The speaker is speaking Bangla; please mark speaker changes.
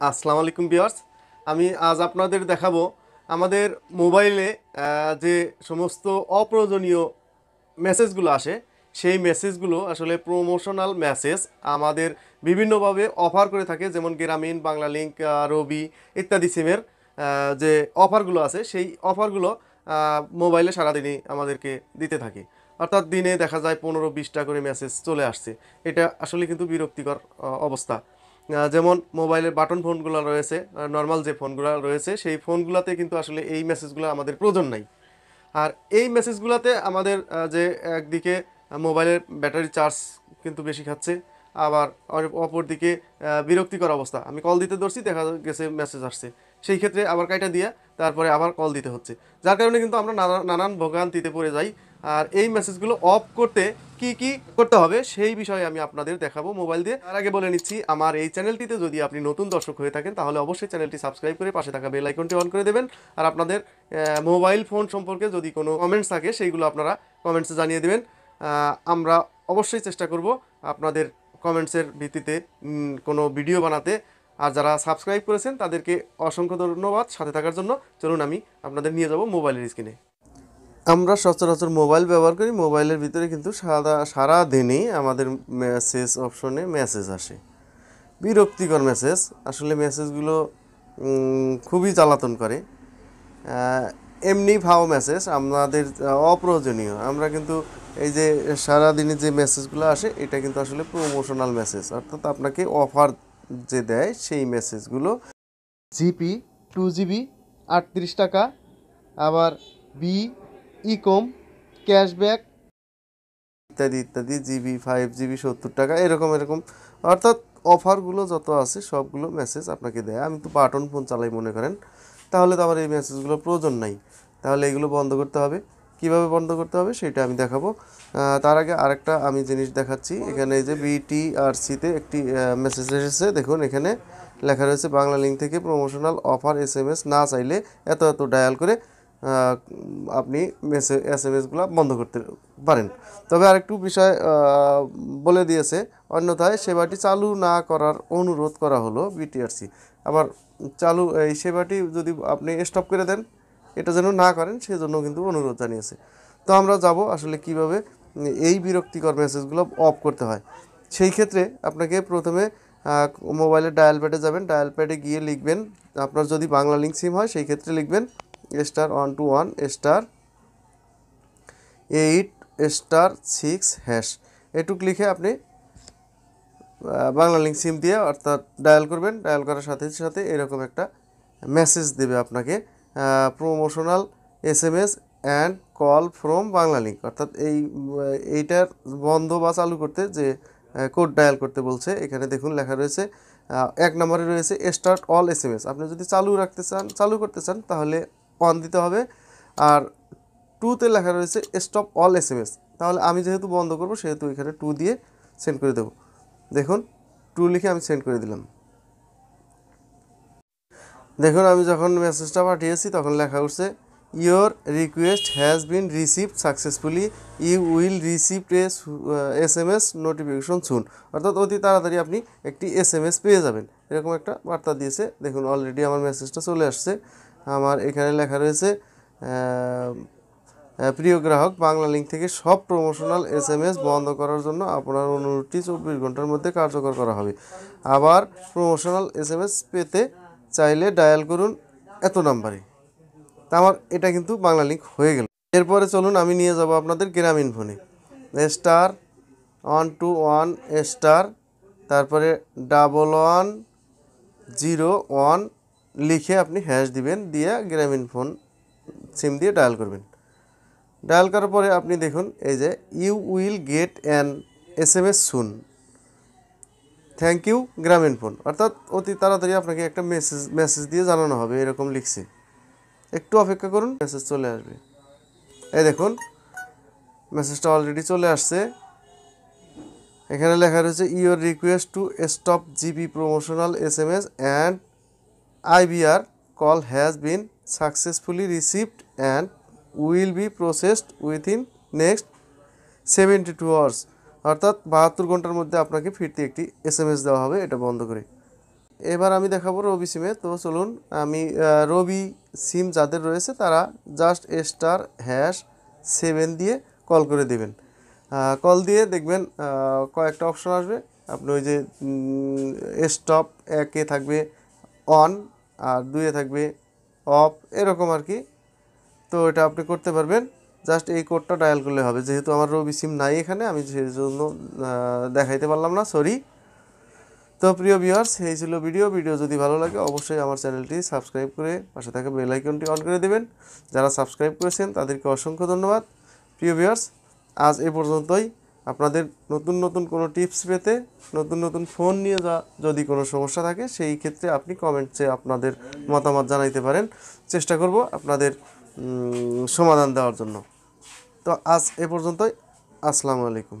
Speaker 1: আসসালামু আলাইকুম বিয়ার্স আমি আজ আপনাদের দেখাবো আমাদের মোবাইলে যে সমস্ত অপ্রয়োজনীয় মেসেজগুলো আসে, সেই মেসেজগুলো আসলে প্রমোশনাল মেসেজ আমাদের বিভিন্নভাবে অফার করে থাকে, যেমন গ্রামীণ, বাংলা লিঙ্ক রবি ইত্যাদি সিমের যে অফারগুলো আছে, সেই অফারগুলো মোবাইলে সারাদিনই আমাদেরকে দিতে থাকে। অর্থাৎ দিনে দেখা যায় পনেরো বিশটা করে মেসেজ চলে আসছে। এটা আসলে কিন্তু বিরক্তিকর অবস্থা। যেমন মোবাইলের বাটন ফোনগুলো রয়েছে নর্মাল যে ফোনগুলো রয়েছে, সেই ফোনগুলোতে কিন্তু আসলে এই মেসেজগুলো আমাদের প্রয়োজন নাই। আর এই মেসেজগুলোতে আমাদের যে একদিকে মোবাইলের ব্যাটারি চার্জ কিন্তু বেশি খাচ্ছে আবার অপরদিকে বিরক্তিকর অবস্থা। আমি কল দিতে ধরছি, দেখা গেছে মেসেজ আসছে। সেই ক্ষেত্রে আবার কাইটা দিয়ে তারপরে আবার কল দিতে হচ্ছে। যার কারণে কিন্তু আমরা নানা- নানান ভোগান্তিতে পড়ে যাই। আর এই মেসেজগুলো অফ করতে কি কি করতে হবে, সেই বিষয়ে আমি আপনাদের দেখাবো মোবাইল দিয়ে। তার আগে বলে নিচ্ছি, আমার এই চ্যানেলটিতে যদি আপনি নতুন দর্শক হয়ে থাকেন, তাহলে অবশ্যই চ্যানেলটি সাবস্ক্রাইব করে পাশে থাকা বেল আইকনটি অন করে দেবেন। আর আপনাদের মোবাইল ফোন সম্পর্কে যদি কোনো কমেন্টস থাকে, সেইগুলো আপনারা কমেন্টসে জানিয়ে দেবেন। আমরা অবশ্যই চেষ্টা করব আপনাদের কমেন্টসের ভিত্তিতে কোনো ভিডিও বানাতে। আর যারা সাবস্ক্রাইব করেছেন, তাদেরকে অসংখ্য ধন্যবাদ। সাথে থাকার জন্য চলুন আমি আপনাদের নিয়ে যাব মোবাইলের স্ক্রিনে আমরা সচরাচর মোবাইল ব্যবহার করি। মোবাইলের ভিতরে কিন্তু সারা সারা দিনই আমাদের মেসেজ অপশনে মেসেজ আসে। বিরক্তিকর মেসেজ আসলে মেসেজগুলো খুবই জ্বালাতন করে। এমনি ভাও মেসেজ আমাদের অপ্রয়োজনীয়। আমরা কিন্তু এই যে সারাদিনে যে মেসেজগুলো আসে, এটা কিন্তু আসলে প্রমোশনাল মেসেজ অর্থাৎ আপনাকে অফার যে দেয়, সেই মেসেজগুলো জিপি টু জিবি আটত্রিশ টাকা। আবার বি ইকম ক্যাশব্যাক ইত্যাদি ইত্যাদি জিবি ফাইভ জিবি সত্তর টাকা, এরকম এরকম। অর্থাৎ অফারগুলো যত আছে, সবগুলো মেসেজ আপনাকে দেয়। আমি তো বাটন ফোন চালাই মনে করেন। তাহলে তো আমার এই মেসেজগুলো প্রয়োজন নাই। তাহলে এগুলো বন্ধ করতে হবে। কীভাবে বন্ধ করতে হবে সেটা আমি দেখাবো। তার আগে আরেকটা আমি জিনিস দেখাচ্ছি। এখানে এই যে বিটিআরসিতে একটি মেসেজ এসেছে। দেখুন, এখানে লেখা রয়েছে বাংলা লিঙ্ক থেকে promotional offer S M S না চাইলে এত এত ডায়াল করে আপনি মেসেজ এস এম এসগুলো বন্ধ করতে পারেন। তবে আরেকটু বিষয় বলে দিয়েছে, অন্যথায় সেবাটি চালু না করার অনুরোধ করা হলো বিটিআরসি আবার চালু, এই সেবাটি যদি আপনি স্টপ করে দেন এটা যেন না করেন, সেজন্য কিন্তু অনুরোধ জানিয়েছে। তো আমরা যাব আসলে কীভাবে এই বিরক্তিকর মেসেজগুলো অফ করতে হয়। সেই ক্ষেত্রে আপনাকে প্রথমে মোবাইলের ডায়াল প্যাডে যাবেন। ডায়াল প্যাডে গিয়ে লিখবেন, আপনার যদি বাংলা লিঙ্ক সিম হয়, সেই ক্ষেত্রে লিখবেন star one two one star eight star six hash এটুক লিখে আপনি বাংলা লিঙ্ক সিম দিয়ে অর্থাৎ ডায়াল করবেন। ডায়াল করার সাথে সাথে এরকম একটা মেসেজ দেবে আপনাকে। Promotional S M S and call from Banglalink অর্থাৎ এই, এইটার বন্ধ বা চালু করতে যে কোড ডায়াল করতে বলছে, এখানে দেখুন লেখা রয়েছে এক নম্বরে রয়েছে start all S M S আপনি যদি চালু রাখতে চান, চালু করতে চান, তাহলে অন দিতে হবে। আর টুতে লেখা রয়েছে stop all S M S তাহলে আমি যেহেতু বন্ধ করব, সেহেতু এখানে টু দিয়ে সেন্ড করে দেবো। দেখুন টু লিখে আমি সেন্ড করে দিলাম। দেখুন, আমি যখন মেসেজটা পাঠিয়েছি, তখন লেখা উঠছে your request has been receive successfully you will receive a S M S notification soon অর্থাৎ অতি তাড়াতাড়ি আপনি একটি এস এম এস পেয়ে যাবেন। এরকম একটা বার্তা দিয়েছে। দেখুন অলরেডি আমার মেসেজটা চলে আসছে। আমার এখানে লেখা রয়েছে প্রিয় গ্রাহক, বাংলা লিঙ্ক থেকে সব প্রমোশনাল এস এম এস বন্ধ করার জন্য আপনার অনুরোধটি চব্বিশ ঘণ্টার মধ্যে কার্যকর করা হবে। আবার প্রমোশনাল এস এম এস পেতে চাইলে ডায়াল করুন এত নাম্বারে। তা আমার এটা কিন্তু বাংলা লিঙ্ক হয়ে গেল। এরপরে চলুন আমি নিয়ে যাব আপনাদের গ্রামীণ ফোনে। Star one two one star, তারপরে ডাবল ওয়ান জিরো ওয়ান লিখে আপনি হ্যাশ দিবেন, দিয়ে গ্রামীণ ফোন সিম দিয়ে ডায়াল করবেন। ডায়াল করার পরে আপনি দেখুন, এই যে you will get an S M S soon thank you Grameenphone অর্থাৎ অতি তাড়াতাড়ি আপনাকে একটা মেসেজ মেসেজ দিয়ে জানানো হবে, এরকম লিখছে। একটু অপেক্ষা করুন মেসেজ চলে আসবে। এই দেখুন মেসেজটা অলরেডি চলে আসছে। এখানে লেখা রয়েছে your request to stop GB promotional S M S and IBR call has been successfully received and will be processed within next seventy two hours অর্থাৎ বাহাত্তর ঘণ্টার মধ্যে আপনাকে ফিরতি একটি এস এম এস দেওয়া হবে, এটা বন্ধ করে। এবার আমি দেখাবো রবি সিমে। তো চলুন, আমি রবি সিম যাদের রয়েছে, তারা জাস্ট স্টার হ্যাশ সেভেন দিয়ে কল করে দেবেন। কল দিয়ে দেখবেন কয়েকটা অপশন আসবে। আপনি ওই যে স্টপ একে থাকবে অন আর দুয়ে থাকবে অফ এরকম আর কি। তো এটা আপনি করতে পারবেন। জাস্ট এই কোডটা ডায়াল করলে হবে। যেহেতু আমার রবি সিম নাই এখানে, আমি সেই জন্য দেখাইতে পারলাম না সরি তো প্রিয় ভিউয়ার্স এই ছিল ভিডিও ভিডিও যদি ভালো লাগে, অবশ্যই আমার চ্যানেলটি সাবস্ক্রাইব করে পাশে থাকা বেল আইকনটি অন করে দেবেন। যারা সাবস্ক্রাইব করেছেন, তাদেরকে অসংখ্য ধন্যবাদ। প্রিয় ভিউয়ার্স আজ এ পর্যন্তই। আপনাদের নতুন নতুন কোনো টিপস পেতে, নতুন নতুন ফোন নিয়ে যা, যদি কোনো সমস্যা থাকে, সেই ক্ষেত্রে আপনি কমেন্টসে আপনাদের মতামত জানাইতে পারেন। চেষ্টা করব আপনাদের সমাধান দেওয়ার জন্য। তো আজ এ পর্যন্তই। আসসালামু আলাইকুম।